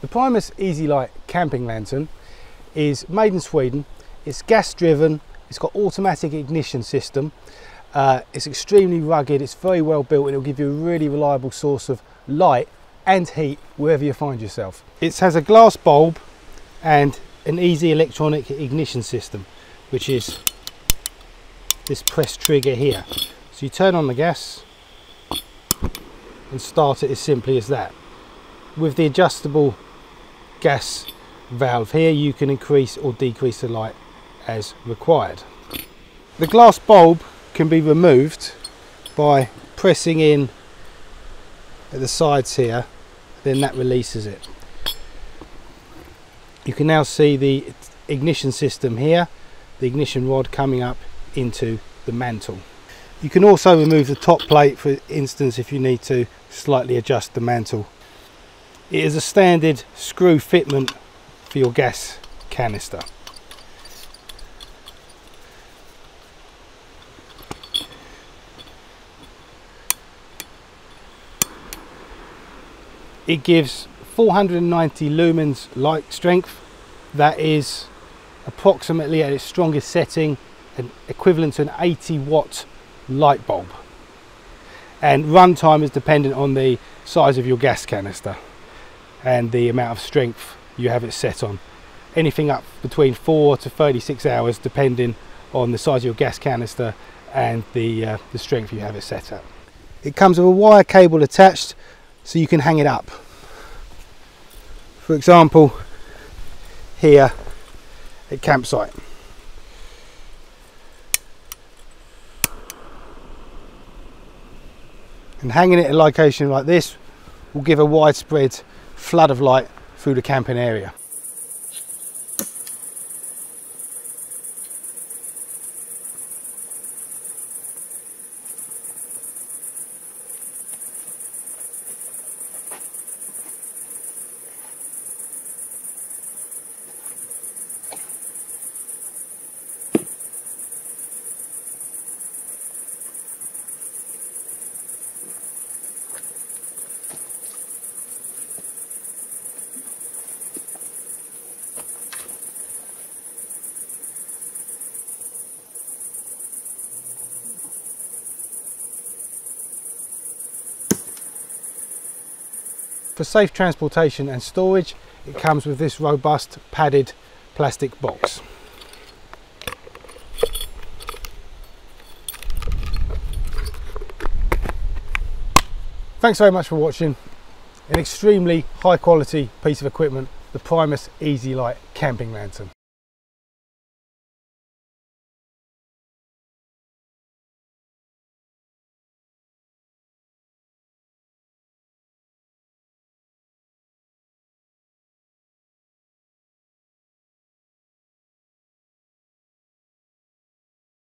The Primus Easy Light camping lantern is made in Sweden. It's gas driven, it's got automatic ignition system. Uh, it's extremely rugged, it's very well built and it'll give you a really reliable source of light and heat wherever you find yourself. It has a glass bulb and an easy electronic ignition system which is this press trigger here. So you turn on the gas and start it as simply as that. With the adjustable gas valve here you can increase or decrease the light as required. The glass bulb can be removed by pressing in at the sides here then that releases it. You can now see the ignition system here, the ignition rod coming up into the mantle. You can also remove the top plate for instance if you need to slightly adjust the mantle it is a standard screw fitment for your gas canister. It gives 490 lumens light strength. That is approximately at its strongest setting an equivalent to an 80 watt light bulb. And runtime is dependent on the size of your gas canister and the amount of strength you have it set on. Anything up between 4 to 36 hours depending on the size of your gas canister and the, uh, the strength you have it set at. It comes with a wire cable attached so you can hang it up. For example, here at campsite. And hanging it at a location like this will give a widespread flood of light through the camping area. For safe transportation and storage, it comes with this robust padded plastic box. Thanks very much for watching. An extremely high quality piece of equipment, the Primus Easy Light Camping Lantern.